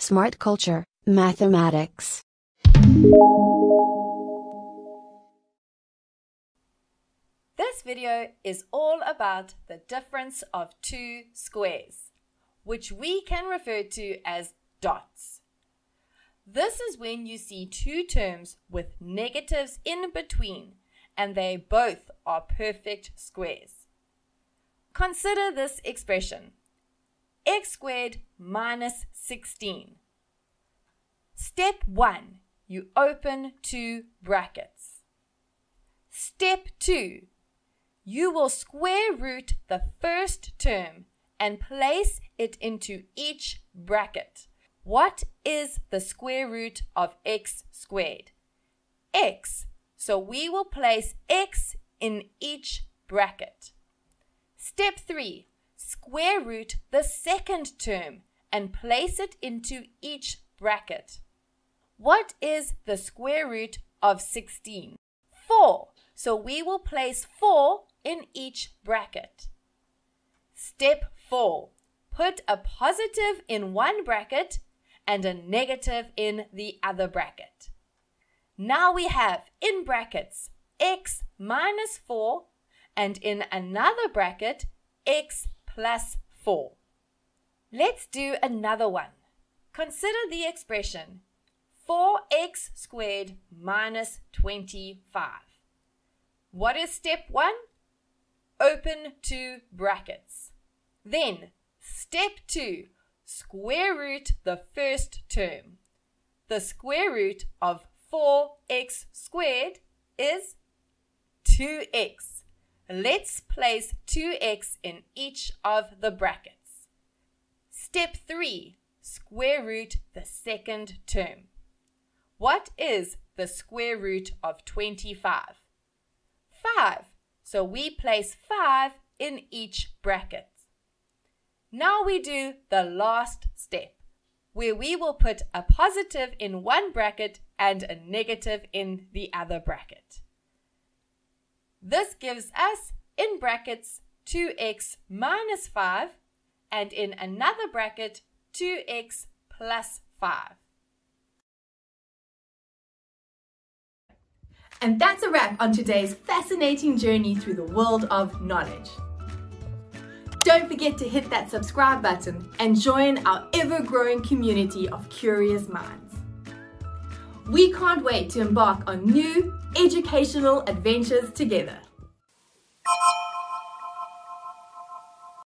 Smart Culture, Mathematics. This video is all about the difference of two squares, which we can refer to as dots. This is when you see two terms with negatives in between and they both are perfect squares. Consider this expression x squared minus 16. Step 1, you open two brackets. Step 2, you will square root the first term and place it into each bracket. What is the square root of x squared? x, so we will place x in each bracket. Step 3, square root the second term and place it into each bracket. What is the square root of 16? 4. So we will place 4 in each bracket. Step 4. Put a positive in one bracket and a negative in the other bracket. Now we have in brackets x minus 4 and in another bracket x plus 4. Let's do another one. Consider the expression 4x squared minus 25. What is step 1? Open two brackets. Then, step 2, square root the first term. The square root of 4x squared is 2x. Let's place 2x in each of the brackets. Step 3. Square root the second term. What is the square root of 25? 5. So we place 5 in each bracket. Now we do the last step, where we will put a positive in one bracket and a negative in the other bracket. This gives us, in brackets, 2x minus 5 and in another bracket, 2x plus 5. And that's a wrap on today's fascinating journey through the world of knowledge. Don't forget to hit that subscribe button and join our ever growing community of curious minds. We can't wait to embark on new educational adventures together.